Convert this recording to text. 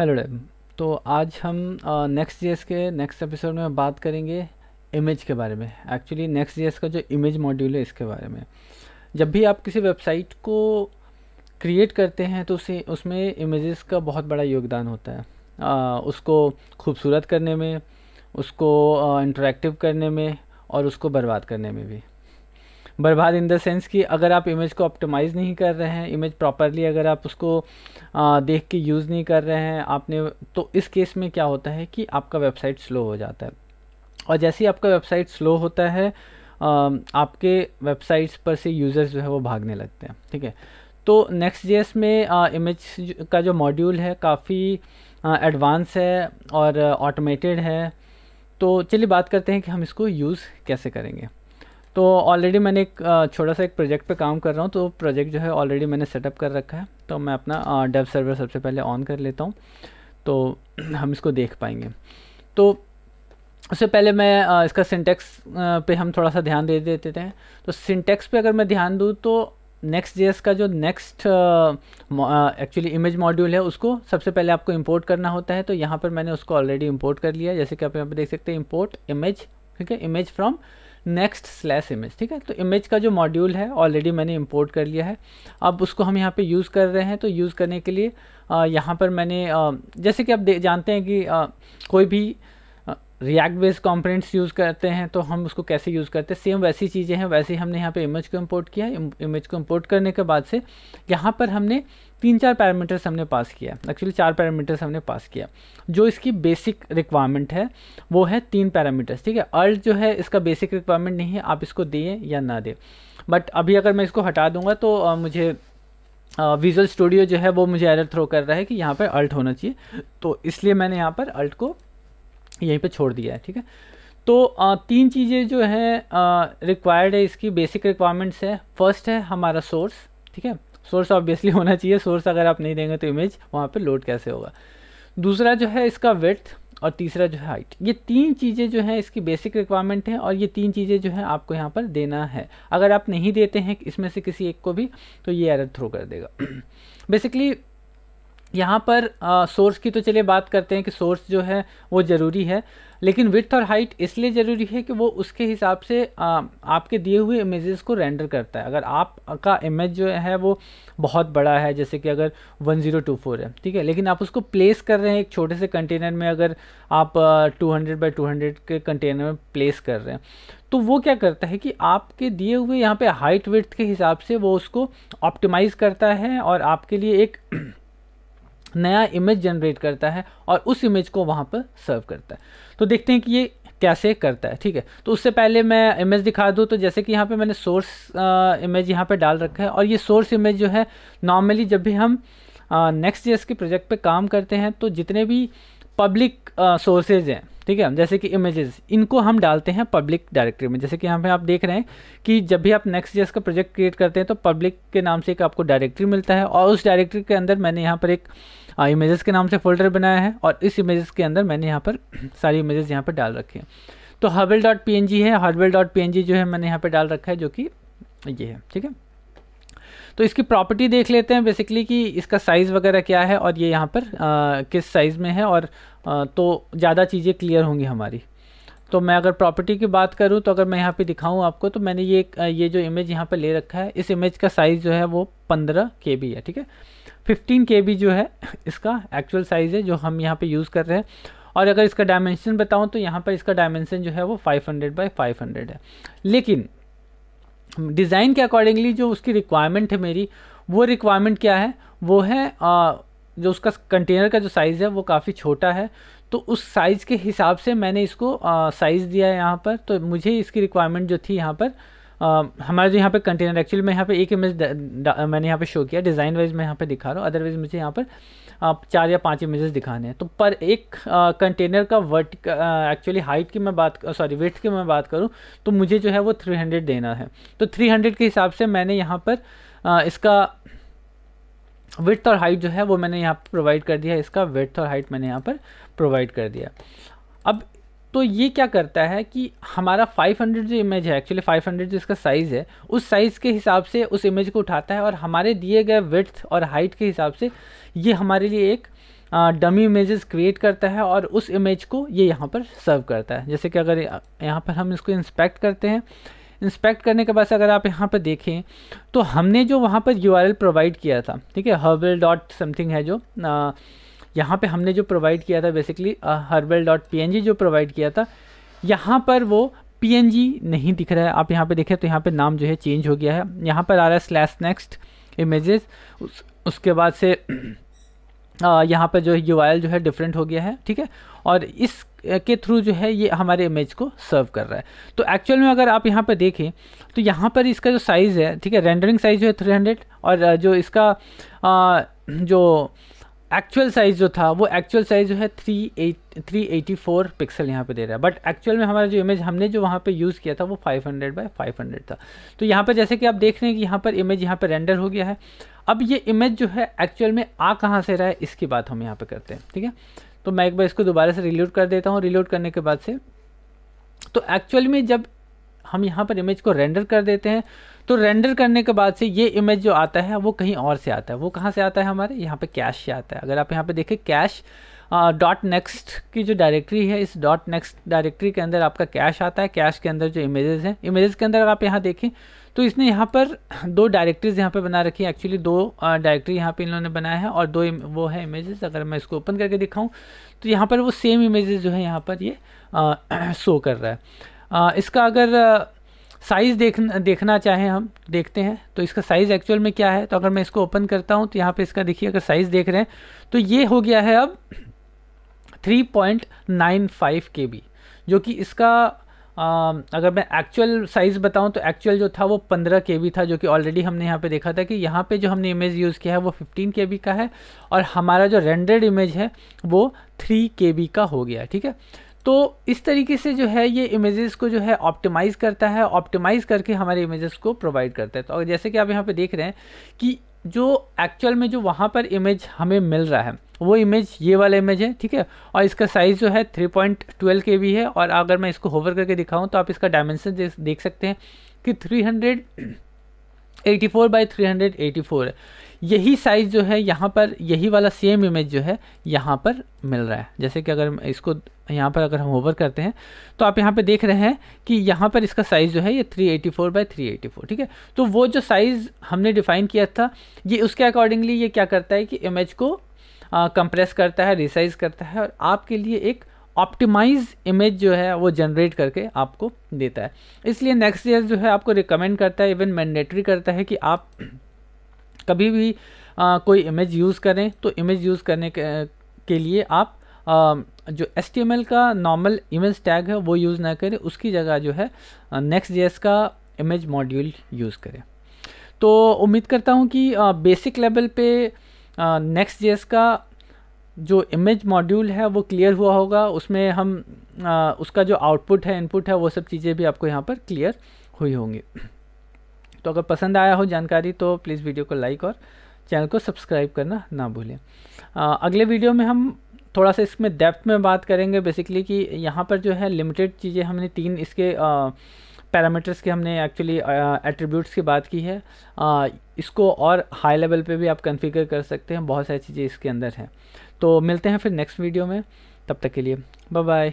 Hello dam तो आज हम नेक्स्ट जेएस के नेक्स्ट एपिसोड में बात करेंगे इमेज के बारे में। एक्चुअली नेक्स्ट का जो इमेज मॉड्यूल है इसके बारे में। जब भी आप किसी वेबसाइट को क्रिएट करते हैं तो उसे उसमें इमेजेस का बहुत बड़ा योगदान होता है। आ, उसको खूबसूरत करने में उसको इंटरेक्टिव करने में और उसको बर्बाद करने में भी। बर्बाद इन द सेंस कि अगर आप इमेज को ऑप्टिमाइज़ नहीं कर रहे हैं इमेज प्रॉपरली अगर आप उसको आ, देख के यूज़ नहीं कर रहे हैं आपने तो इस केस में क्या होता है कि आपका वेबसाइट स्लो हो जाता है। और जैसे ही आपका वेबसाइट स्लो होता है आ, आपके वेबसाइट्स पर से यूज़र्स जो है वो भागने लगते हैं ठीक है? तो नेक्स्ट जेएस में इमेज का जो मॉड्यूल है काफ़ी एडवांस है और ऑटोमेटेड है। तो चलिए बात करते हैं कि हम इसको यूज़ कैसे करेंगे। तो ऑलरेडी मैंने एक छोटा सा एक प्रोजेक्ट पे काम कर रहा हूँ तो प्रोजेक्ट जो है ऑलरेडी मैंने सेटअप कर रखा है। तो मैं अपना डेव सर्वर सबसे पहले ऑन कर लेता हूँ तो हम इसको देख पाएँगे। तो उससे पहले मैं इसका सिंटेक्स पे हम थोड़ा सा ध्यान दे देते थे। तो सिंटेक्स पे अगर मैं ध्यान दूँ तो नेक्स्ट जेएस का जो नेक्स्ट एक्चुअली इमेज मॉड्यूल है, उसको सबसे पहले आपको इंपोर्ट करना होता है। तो यहाँ पर मैंने उसको ऑलरेडी इंपोर्ट कर लिया। जैसे कि आप यहाँ पर देख सकते हैं इंपोर्ट इमेज ठीक है? Image from next slash image ठीक है? तो इमेज का जो मॉड्यूल है ऑलरेडी मैंने इंपोर्ट कर लिया है। अब उसको हम यहाँ पे यूज़ कर रहे हैं तो यूज़ करने के लिए यहाँ पर मैंने जैसे कि आप जानते हैं कि कोई भी रिएक्ट बेस्ड कंपोनेंट्स यूज़ करते हैं तो हम उसको कैसे यूज़ करते हैं? सेम वैसी चीज़ें हैं वैसे हमने यहाँ पे इमेज को इंपोर्ट किया इमेज को इंपोर्ट करने के बाद से यहाँ पर हमने तीन चार पैरामीटर्स हमने पास किया एक्चुअली चार पैरामीटर्स हमने पास किया जो इसकी बेसिक रिक्वायरमेंट है वो है तीन पैरामीटर्स ठीक है? अल्ट जो है इसका बेसिक रिक्वायरमेंट नहीं है आप इसको दिए या ना दें। बट अभी अगर मैं इसको हटा दूँगा तो आ, मुझे विजुअल स्टूडियो जो है वो मुझे एरर थ्रो कर रहा है कि यहाँ पर अल्ट होना चाहिए। तो इसलिए मैंने यहाँ पर अल्ट को यहीं पे छोड़ दिया है ठीक है? तो आ, तीन चीज़ें जो है रिक्वायर्ड है इसकी बेसिक रिक्वायरमेंट्स है। फ़र्स्ट है हमारा सोर्स ठीक है? सोर्स ऑब्वियसली होना चाहिए। सोर्स अगर आप नहीं देंगे तो इमेज वहाँ पे लोड कैसे होगा? दूसरा जो है इसका वेथ और तीसरा जो है हाइट ये तीन चीज़ें जो हैं इसकी बेसिक रिक्वायरमेंट है और ये तीन चीज़ें जो है आपको यहाँ पर देना है। अगर आप नहीं देते हैं इसमें से किसी एक को भी तो ये एरर थ्रो कर देगा। बेसिकली यहाँ पर सोर्स की तो चलिए बात करते हैं कि सोर्स जो है वो ज़रूरी है लेकिन विथ और हाइट इसलिए ज़रूरी है कि वो उसके हिसाब से आ, आपके दिए हुए इमेजेस को रेंडर करता है। अगर आपका इमेज जो है वो बहुत बड़ा है जैसे कि अगर 1024 है ठीक है लेकिन आप उसको प्लेस कर रहे हैं एक छोटे से कंटेनर में अगर आप टू हंड्रेड बाई टू के कंटेनर में प्लेस कर रहे हैं तो वो क्या करता है कि आपके दिए हुए यहाँ पे हाइट विथ के हिसाब से वो उसको ऑप्टिमाइज़ करता है और आपके लिए एक नया इमेज जनरेट करता है और उस इमेज को वहाँ पर सर्व करता है। तो देखते हैं कि ये कैसे करता है, ठीक है? तो उससे पहले मैं इमेज दिखा दूँ तो जैसे कि यहाँ पे मैंने सोर्स इमेज यहाँ पे डाल रखा है और ये सोर्स इमेज जो है नॉर्मली जब भी हम नेक्स्ट जेस के प्रोजेक्ट पे काम करते हैं तो जितने भी पब्लिक सोर्सेज हैं, ठीक है? जैसे कि इमेजेस इनको हम डालते हैं पब्लिक डायरेक्टरी में। जैसे कि यहाँ पे आप देख रहे हैं कि जब भी आप नेक्स्ट जेस का प्रोजेक्ट क्रिएट करते हैं तो पब्लिक के नाम से एक आपको डायरेक्टरी मिलता है और उस डायरेक्टरी के अंदर मैंने यहाँ पर एक इमेजेस के नाम से फोल्डर बनाया है और इस इमेजेस के अंदर मैंने यहाँ पर सारी इमेजेस यहाँ पर डाल रखे हैं। तो हर्बल डॉट पीएनजी है हर्बल डॉट पीएनजी जो है मैंने यहाँ पर डाल रखा है, जो कि ये है, ठीक है? तो इसकी प्रॉपर्टी देख लेते हैं बेसिकली कि इसका साइज़ वगैरह क्या है और ये यहाँ पर आ, किस साइज़ में है और आ, तो ज़्यादा चीज़ें क्लियर होंगी हमारी। तो मैं अगर प्रॉपर्टी की बात करूँ तो अगर मैं यहाँ पे दिखाऊँ आपको तो मैंने ये ये जो इमेज यहाँ पे ले रखा है इस इमेज का साइज़ जो है वो पंद्रह के है ठीक है? फिफ्टीन के जो है इसका एक्चुअल साइज़ है जो हम यहाँ पर यूज़ कर रहे हैं। और अगर इसका डायमेंशन बताऊँ तो यहाँ पर इसका डायमेंशन जो है वो 500 हंड्रेड बाई फाइव है। लेकिन डिज़ाइन के अकॉर्डिंगली जो उसकी रिक्वायरमेंट है मेरी वो रिक्वायरमेंट क्या है? वो है आ, जो उसका कंटेनर का जो साइज़ है वो काफ़ी छोटा है। तो उस साइज़ के हिसाब से मैंने इसको साइज़ दिया है यहाँ पर। तो मुझे इसकी रिक्वायरमेंट जो थी यहाँ पर हमारे जो यहाँ पे कंटेनर एक्चुअली मैं यहाँ पे एक इमेज मैंने यहाँ पे शो किया डिज़ाइन वाइज मैं यहाँ पे दिखा रहा हूँ अदरवाइज़ मुझे यहाँ पर चार या पाँच इमेजेस दिखाने हैं। तो पर एक कंटेनर का वर्ट एक्चुअली हाइट की मैं बात सॉरी वेट की मैं बात करूँ तो मुझे जो है वो 300 देना है। तो 300 के हिसाब से मैंने यहाँ पर आ, इसका विथ और हाइट जो है वो मैंने यहाँ पर प्रोवाइड कर दिया इसका विथ और हाइट मैंने यहाँ पर प्रोवाइड कर दिया। अब तो ये क्या करता है कि हमारा 500 जो इमेज है एक्चुअली 500 जो इसका साइज़ है, उस साइज़ के हिसाब से उस इमेज को उठाता है और हमारे दिए गए विथ और हाइट के हिसाब से ये हमारे लिए एक डमी इमेजेस क्रिएट करता है और उस इमेज को ये यहाँ पर सर्व करता है। जैसे कि अगर यहाँ पर हम इसको इंस्पेक्ट करते हैं इंस्पेक्ट करने के बाद अगर आप यहाँ पर देखें तो हमने जो वहाँ पर यूआरएल प्रोवाइड किया था, ठीक है हर्बल डॉट समथिंग है जो यहाँ पे हमने जो प्रोवाइड किया था बेसिकली हर्बल डॉट पी जो प्रोवाइड किया था यहाँ पर वो पी नहीं दिख रहा है। आप यहाँ पे देखें तो यहाँ पे नाम जो है चेंज हो गया है। यहाँ पर आ रहा है स्लैश नेक्स्ट इमेजेस उस, उसके बाद से यहाँ पर जो है यू जो है डिफरेंट हो गया है ठीक है? और इस के थ्रू जो है ये हमारे इमेज को सर्व कर रहा है। तो एक्चुअल में अगर आप यहाँ पर देखें तो यहाँ पर इसका जो साइज़ है ठीक है रेंडरिंग साइज़ जो है 300 और जो इसका आ, जो एक्चुअल साइज़ जो था, वो एक्चुअल साइज़ जो है three eight three eighty four pixel यहाँ पे दे रहा है। बट एक्चुअल में हमारा जो इमेज हमने जो वहाँ पे यूज़ किया था, वो 500 हंड्रेड बाई फाइव हंड्रेड था। तो यहाँ पर जैसे कि आप देख रहे हैं कि यहाँ पर इमेज यहाँ पर रेंडर हो गया है। अब ये इमेज जो है एक्चुअल में आ कहाँ से रहा है, इसकी बात हम यहाँ पर करते हैं, ठीक है? तो मैं एक बार इसको दोबारा से रिलोड कर देता हूँ। रिलोड करने के बाद से तो एक्चुअल में जब हम यहाँ पर इमेज को रेंडर कर देते हैं। तो रेंडर करने के बाद से ये इमेज जो आता है, वो कहीं और से आता है। वो कहाँ से आता है हमारे? यहाँ पे कैश से आता है। अगर आप यहाँ पे देखें कैश डॉट नेक्स्ट की जो डायरेक्टरी है, इस डॉट नेक्स्ट डायरेक्टरी के अंदर आपका कैश आता है। कैश के अंदर जो इमेजेस हैं। इमेजेस के अंदर आप यहाँ देखें तो इसने यहाँ पर दो डायरेक्टरीज यहाँ पे बना रखी है। एक्चुअली दो डायरेक्टरी यहाँ पे इन्होंने बनाया है और दो वो है इमेजेस अगर मैं इसको ओपन करके दिखाऊँ तो यहाँ पर वो सेम इमेजेस जो है, यहाँ पर ये शो कर रहा है। आ, इसका अगर साइज़ देख देखना चाहें हम देखते हैं तो इसका साइज़ एक्चुअल में क्या है? तो अगर मैं इसको ओपन करता हूँ तो यहाँ पे इसका देखिए अगर साइज़ देख रहे हैं तो ये हो गया है अब 3.95 केबी जो कि इसका आ, अगर मैं एक्चुअल साइज़ बताऊँ तो एक्चुअल जो था वो 15 के था जो कि ऑलरेडी हमने यहाँ पे देखा था कि यहाँ पे जो हमने इमेज यूज़ किया है वो 15 के का है और हमारा जो रेंडर्ड इमेज है वो 3 के का हो गया ठीक है? तो इस तरीके से जो है ये इमेजेस को जो है ऑप्टिमाइज़ करता है ऑप्टिमाइज़ करके हमारे इमेजेस को प्रोवाइड करता है। तो जैसे कि आप यहाँ पे देख रहे हैं कि जो एक्चुअल में जो वहाँ पर इमेज हमें मिल रहा है, वो इमेज ये वाला इमेज है, ठीक है? और इसका साइज़ जो है 3.12 पॉइंट ट्वेल्व के भी है और अगर मैं इसको होवर करके दिखाऊँ तो आप इसका डायमेंशन देख सकते हैं कि 384 बाई 384 है। यही साइज़ जो है यहाँ पर, यही वाला सेम इमेज जो है यहाँ पर मिल रहा है। जैसे कि अगर इसको यहाँ पर अगर हम ओवर करते हैं तो आप यहाँ पे देख रहे हैं कि यहाँ पर इसका साइज़ जो है ये 384 एटी फोर बाई थ्री ठीक है? तो वो जो साइज़ हमने डिफ़ाइन किया था ये उसके अकॉर्डिंगली ये क्या करता है कि इमेज को कंप्रेस करता है रिसाइज करता है और आपके लिए एक ऑप्टिमाइज इमेज जो है वो जनरेट करके आपको देता है। इसलिए नेक्स्ट ईयर जो है आपको रिकमेंड करता है इवन मैंडेटरी करता है कि आप कभी भी आ, कोई इमेज यूज़ करें तो इमेज यूज़ करने के, के लिए आप जो एस का नॉर्मल इमेज टैग है वो यूज़ ना करें। उसकी जगह जो है नेक्स्ट जेस का इमेज मॉड्यूल यूज़ करें। तो उम्मीद करता हूँ कि बेसिक लेवल पे नेक्स्ट जेस का जो इमेज मॉड्यूल है वो क्लियर हुआ होगा। उसमें हम आ, उसका जो आउटपुट है इनपुट है वो सब चीज़ें भी आपको यहाँ पर क्लियर हुई होंगी। तो अगर पसंद आया हो जानकारी तो प्लीज़ वीडियो को लाइक और चैनल को सब्सक्राइब करना ना भूलें। अगले वीडियो में हम थोड़ा सा इसमें डेप्थ में बात करेंगे बेसिकली कि यहाँ पर जो है लिमिटेड चीज़ें हमने तीन इसके पैरामीटर्स के हमने एक्चुअली एट्रीब्यूट्स की बात की है। आ, इसको और हाई लेवल पे भी आप कन्फिगर कर सकते हैं बहुत सारी चीज़ें इसके अंदर हैं। तो मिलते हैं फिर नेक्स्ट वीडियो में तब तक के लिए बाय बाय